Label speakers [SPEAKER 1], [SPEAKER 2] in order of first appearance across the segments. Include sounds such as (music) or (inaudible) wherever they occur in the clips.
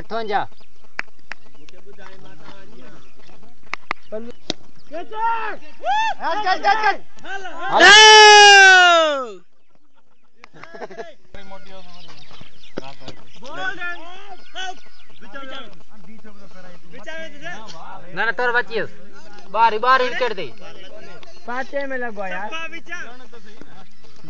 [SPEAKER 1] अठवंजाह
[SPEAKER 2] ना
[SPEAKER 1] ना तोर बचियस बारी बारी विकेट दे
[SPEAKER 3] पाचे में लगो यार।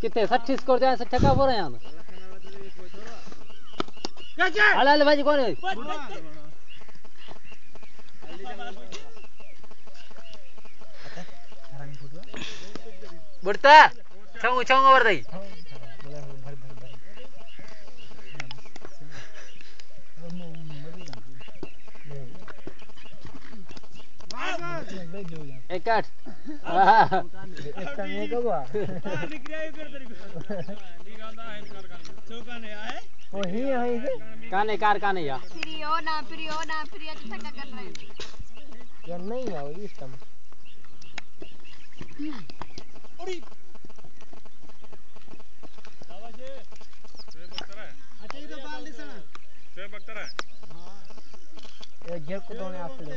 [SPEAKER 1] कितने सठी स्कोर दिया सठ का बोल रहे हैं अले भाई कौन है? बुढ़ता छंग छंग
[SPEAKER 3] ओवर दई
[SPEAKER 1] एक आठ आहा।
[SPEAKER 3] इसका नहीं कब हुआ वो ही है इसे
[SPEAKER 1] काने, कार काने या
[SPEAKER 4] प्रियो ना प्रियो ना प्रिया तो थका कर रहे हैं
[SPEAKER 3] यार नहीं है वो इसका ये घेर को दोने आप ले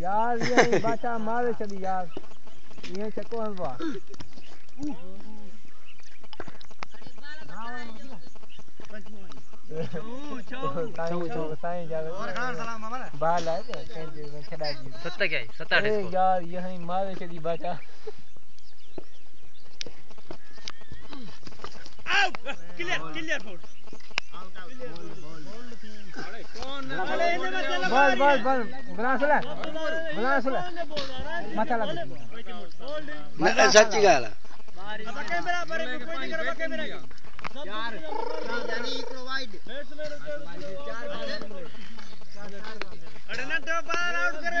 [SPEAKER 3] यार ये (laughs) बाचा मारे छड़ी यार। ये
[SPEAKER 1] सत्ता क्या है सत्ता
[SPEAKER 3] यार यही मारे छड़ी बाचा
[SPEAKER 5] बस बस ग्लास
[SPEAKER 6] बस
[SPEAKER 5] बस बस।
[SPEAKER 3] बनासला बनासला
[SPEAKER 5] मसाला
[SPEAKER 3] मैं सच्ची गाल
[SPEAKER 5] अरे ना दोबारा आउट करे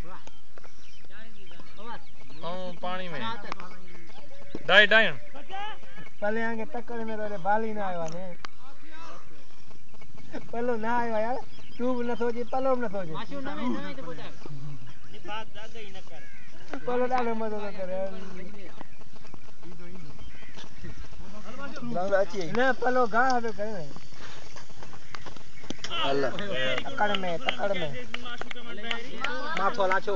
[SPEAKER 6] पानी में। डाई डाई।
[SPEAKER 3] पहले आगे टक्कर में तो बाली ना आयो ने पलो ना आयो यार। ट्यूब न सोजी पलो न सोजी।
[SPEAKER 1] माशू नवे नवे तो बोटा
[SPEAKER 5] नि बात दादा ही न कर।
[SPEAKER 3] पलो डालो मदद तो करे ना पलो गा हवे करे
[SPEAKER 5] अल्लाह। तकड़ में तकड़ में। माथो
[SPEAKER 3] लाचो।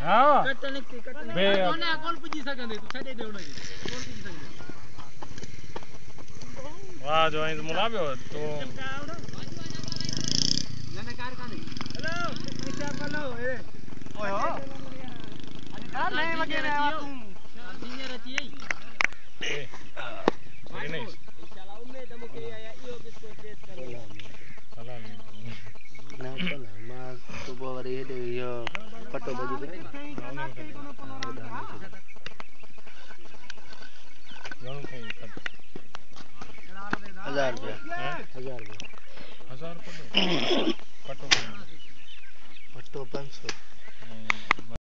[SPEAKER 6] हाँ।
[SPEAKER 1] कट ने कट ने कोने कोण पुजी सकंदे तू तो छडे देव ना कोण पुजी सकंदे
[SPEAKER 6] वाह जो इन मुलाबे तो
[SPEAKER 1] नने कार का नहीं
[SPEAKER 5] हेलो पैसा
[SPEAKER 2] बोलो ए। ओए हो। अरे कार नहीं लगे रे आप
[SPEAKER 1] तुम। सीनियर रची है।
[SPEAKER 6] ए नहीं।
[SPEAKER 7] कटो बजी से हज़ार रुपया। हज़ार रुपया।
[SPEAKER 6] हज़ार कटो
[SPEAKER 7] कटो पाँच सौ।